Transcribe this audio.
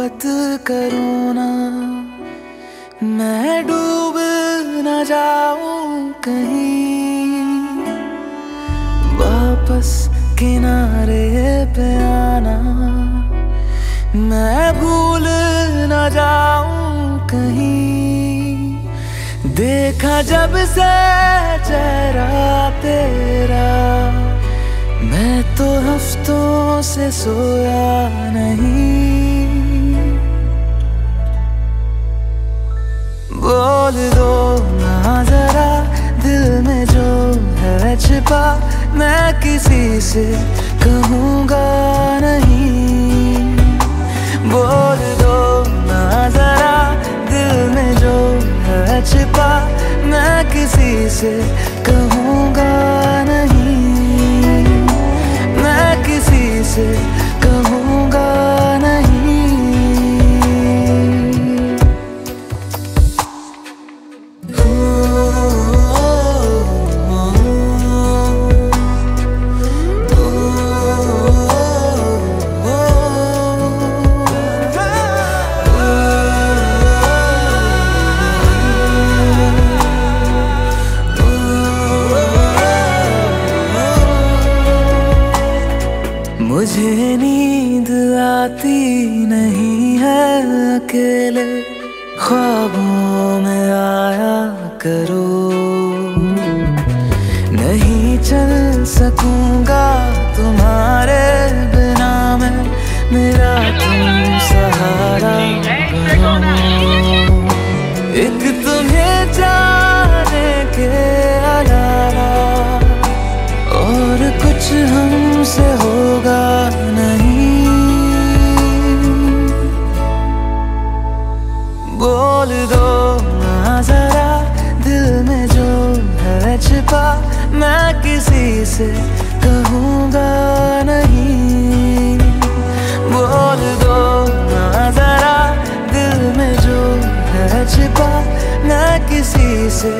मत करो ना, मैं डूब न जाऊँ कहीं। वापस किनारे पे आना, मैं भूल न जाऊँ कहीं। देखा जब से से सोया नहीं। बोल दो ना जरा, दिल में जो है छिपा, मैं किसी से कहूँगा नहीं। बोल दो ना जरा, दिल में जो है छिपा, मैं किसी से से मुझे नींद आती नहीं है अकेले। ख्वाबों में आया करो। नहीं चल सकूँगा तुम्हारे बिना मैं। मेरा तुम सहारा एक तुम्हें जाने के अलावा और कुछ हमसे से कहूँगा नहीं। बोल दो ना जरा दिल में जो है छिपा, ना किसी से